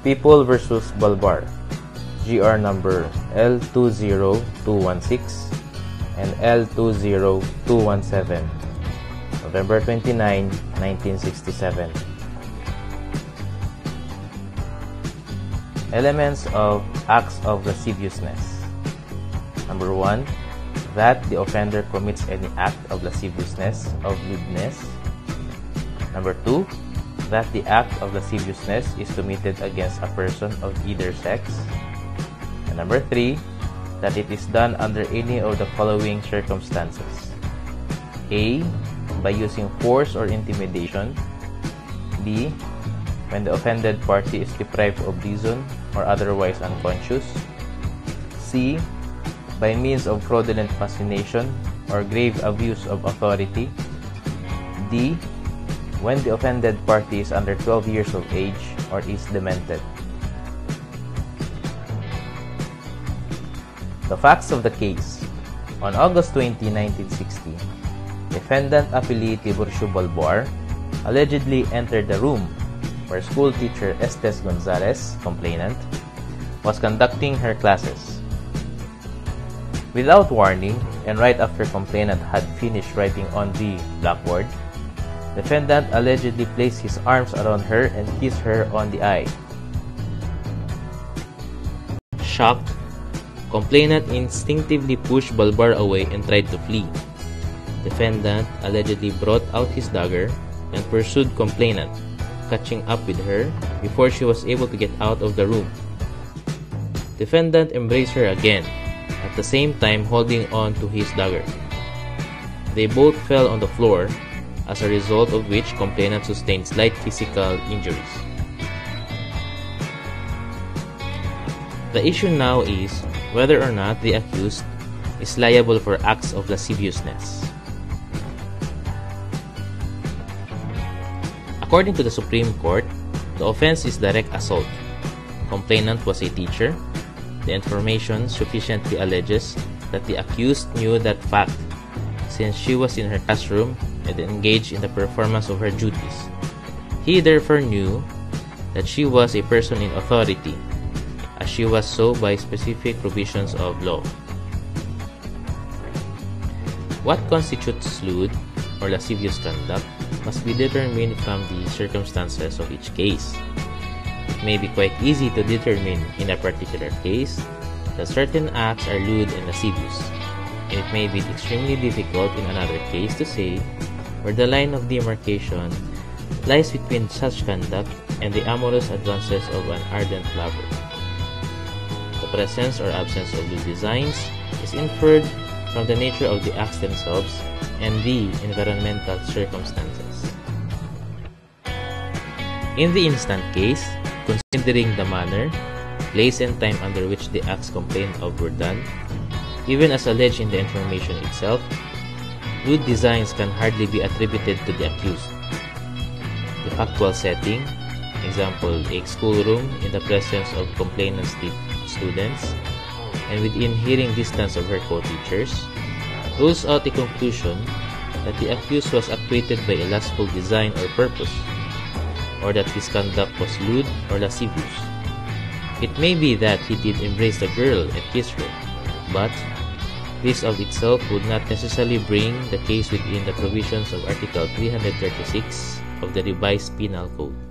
People versus Balbar, GR number L20216 and L20217, November 29, 1967. Elements of acts of lasciviousness. Number 1. That the offender commits any act of lasciviousness, of lewdness. Number 2 that the act of lasciviousness is committed against a person of either sex. And number three, that it is done under any of the following circumstances. A. By using force or intimidation. B. When the offended party is deprived of reason or otherwise unconscious. C. By means of fraudulent machination or grave abuse of authority. D when the offended party is under 12 years of age or is demented. The facts of the case. On August 20, 1960, defendant appellee Tiburcio Balbar allegedly entered the room where school teacher Estes Gonzalez, complainant, was conducting her classes. Without warning, and right after complainant had finished writing on the blackboard, Defendant allegedly placed his arms around her and kissed her on the eye. Shocked, complainant instinctively pushed Balbar away and tried to flee. Defendant allegedly brought out his dagger and pursued complainant, catching up with her before she was able to get out of the room. Defendant embraced her again, at the same time holding on to his dagger. They both fell on the floor as a result of which complainant sustained slight physical injuries. The issue now is whether or not the accused is liable for acts of lasciviousness. According to the Supreme Court, the offense is direct assault. Complainant was a teacher. The information sufficiently alleges that the accused knew that fact since she was in her classroom and engaged in the performance of her duties. He therefore knew that she was a person in authority, as she was so by specific provisions of law. What constitutes lewd or lascivious conduct must be determined from the circumstances of each case. It may be quite easy to determine in a particular case that certain acts are lewd and lascivious, and it may be extremely difficult in another case to say where the line of demarcation lies between such conduct and the amorous advances of an ardent lover. The presence or absence of these designs is inferred from the nature of the acts themselves and the environmental circumstances. In the instant case, considering the manner, place, and time under which the acts complained of were done, even as alleged in the information itself, Lewd designs can hardly be attributed to the accused. The factual setting, example, a schoolroom in the presence of complainant's students, and within hearing distance of her co-teachers, rules out the conclusion that the accused was actuated by a lustful design or purpose, or that his conduct was lewd or lascivious. It may be that he did embrace the girl and kiss her, but this of itself would not necessarily bring the case within the provisions of Article 336 of the Revised Penal Code.